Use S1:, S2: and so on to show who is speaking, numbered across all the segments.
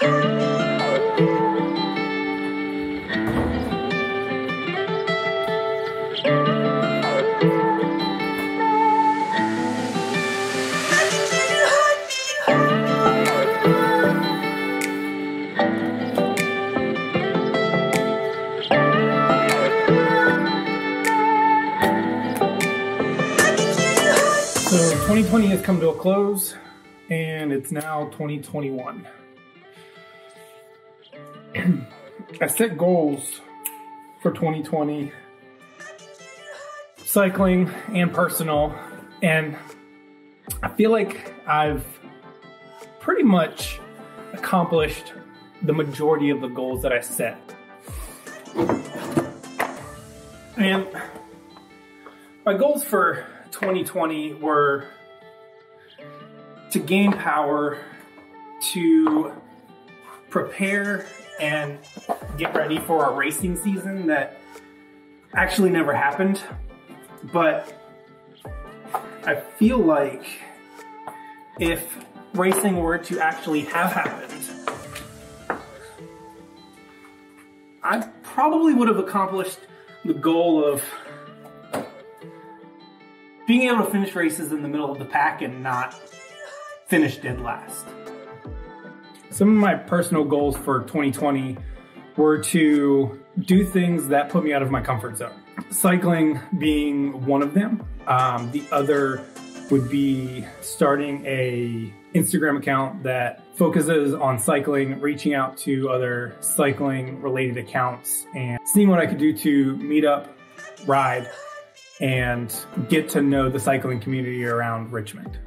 S1: So 2020 has come to a close and it's now 2021. I set goals for 2020, cycling and personal, and I feel like I've pretty much accomplished the majority of the goals that I set. And my goals for 2020 were to gain power, to prepare and get ready for a racing season that actually never happened. But I feel like if racing were to actually have happened, I probably would have accomplished the goal of being able to finish races in the middle of the pack and not finish dead last. Some of my personal goals for 2020 were to do things that put me out of my comfort zone. Cycling being one of them. Um, the other would be starting a Instagram account that focuses on cycling, reaching out to other cycling related accounts and seeing what I could do to meet up, ride, and get to know the cycling community around Richmond.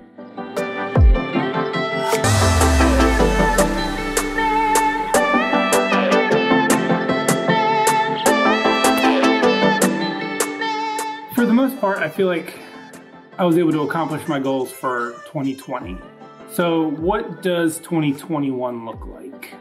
S1: For the most part, I feel like I was able to accomplish my goals for 2020. So, what does 2021 look like?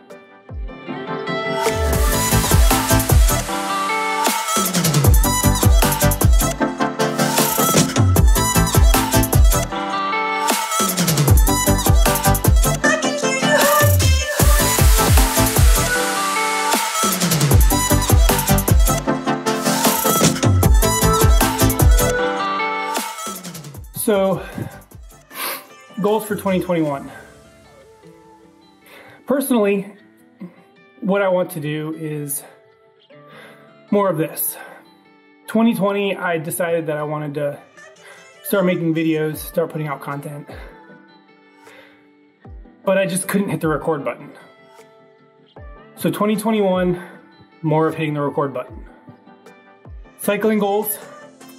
S1: So, goals for 2021. Personally, what I want to do is more of this. 2020, I decided that I wanted to start making videos, start putting out content. But I just couldn't hit the record button. So 2021, more of hitting the record button. Cycling goals,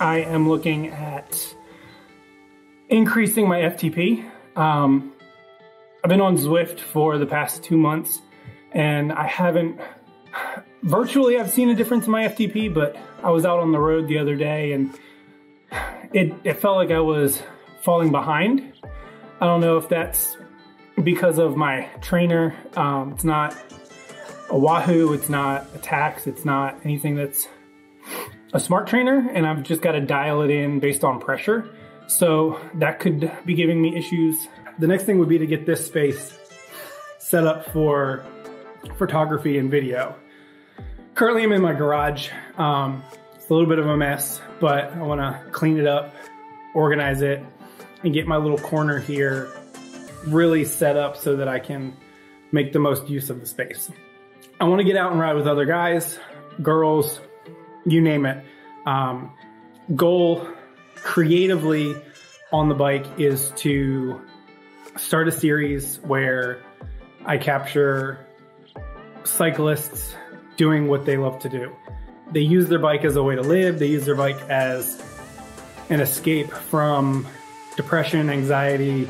S1: I am looking at increasing my FTP. Um, I've been on Zwift for the past two months and I haven't virtually I've seen a difference in my FTP, but I was out on the road the other day and it, it felt like I was falling behind. I don't know if that's because of my trainer. Um, it's not a Wahoo, it's not a Tacx, it's not anything that's a smart trainer, and I've just got to dial it in based on pressure. So that could be giving me issues. The next thing would be to get this space set up for photography and video. Currently I'm in my garage. Um, it's a little bit of a mess, but I wanna clean it up, organize it, and get my little corner here really set up so that I can make the most use of the space. I wanna get out and ride with other guys, girls, you name it. Um, goal creatively on the bike is to start a series where I capture cyclists doing what they love to do. They use their bike as a way to live, they use their bike as an escape from depression, anxiety.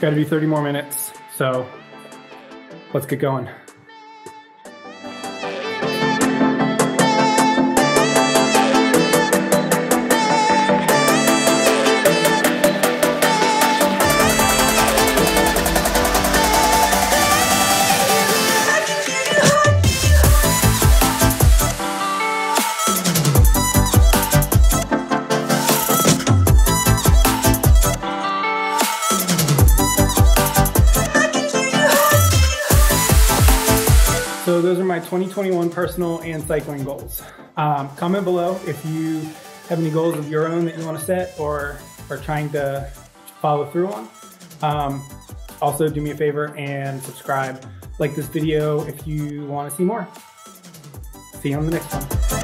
S1: Got to do 30 more minutes, so let's get going. So those are my 2021 personal and cycling goals. Um, comment below if you have any goals of your own that you want to set or are trying to follow through on. Um, also, do me a favor and subscribe. Like this video if you want to see more. See you on the next one.